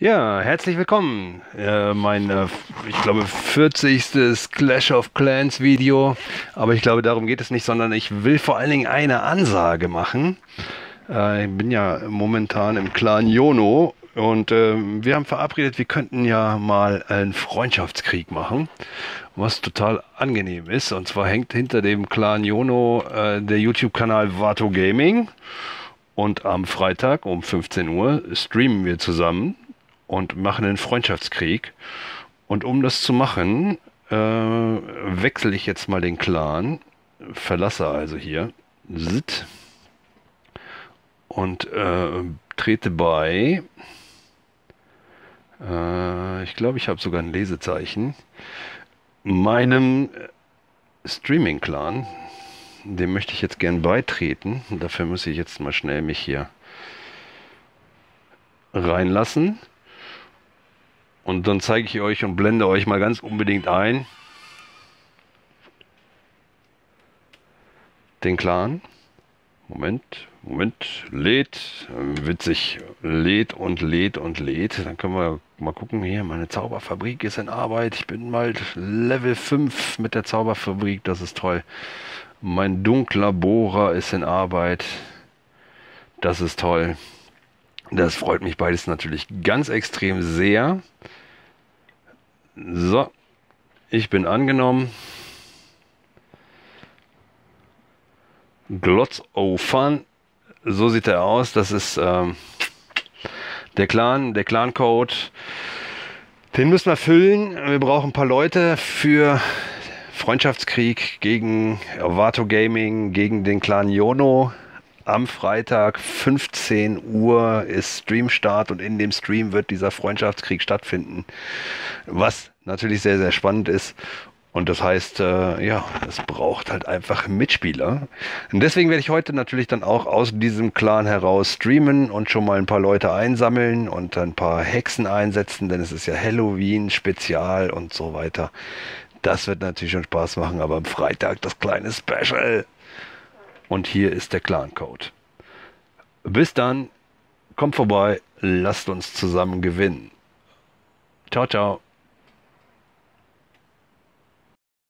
Ja, herzlich willkommen. Äh, mein, äh, ich glaube, 40. Clash of Clans Video. Aber ich glaube, darum geht es nicht, sondern ich will vor allen Dingen eine Ansage machen. Äh, ich bin ja momentan im Clan Yono und äh, wir haben verabredet, wir könnten ja mal einen Freundschaftskrieg machen, was total angenehm ist. Und zwar hängt hinter dem Clan Yono äh, der YouTube-Kanal Vato Gaming. Und am Freitag um 15 Uhr streamen wir zusammen und machen einen Freundschaftskrieg. Und um das zu machen, äh, wechsle ich jetzt mal den Clan, verlasse also hier Sit und äh, trete bei. Äh, ich glaube, ich habe sogar ein Lesezeichen. Meinem Streaming-Clan, dem möchte ich jetzt gern beitreten. Dafür muss ich jetzt mal schnell mich hier reinlassen. Und dann zeige ich euch und blende euch mal ganz unbedingt ein den Clan. Moment, Moment, lädt, witzig, lädt und lädt und lädt. Dann können wir mal gucken, hier, meine Zauberfabrik ist in Arbeit. Ich bin mal Level 5 mit der Zauberfabrik, das ist toll. Mein dunkler Bohrer ist in Arbeit. Das ist toll. Das freut mich beides natürlich ganz extrem sehr. So, ich bin angenommen. Glotz O Fun, so sieht er aus. Das ist ähm, der Clan, der Clan-Code. Den müssen wir füllen. Wir brauchen ein paar Leute für Freundschaftskrieg gegen Avato Gaming, gegen den Clan Yono am Freitag 15 Uhr ist Streamstart und in dem Stream wird dieser Freundschaftskrieg stattfinden, was natürlich sehr, sehr spannend ist. Und das heißt, äh, ja, es braucht halt einfach Mitspieler. Und deswegen werde ich heute natürlich dann auch aus diesem Clan heraus streamen und schon mal ein paar Leute einsammeln und ein paar Hexen einsetzen, denn es ist ja Halloween Spezial und so weiter. Das wird natürlich schon Spaß machen, aber am Freitag das kleine Special. Und hier ist der Clan-Code. Bis dann, kommt vorbei, lasst uns zusammen gewinnen. Ciao, ciao.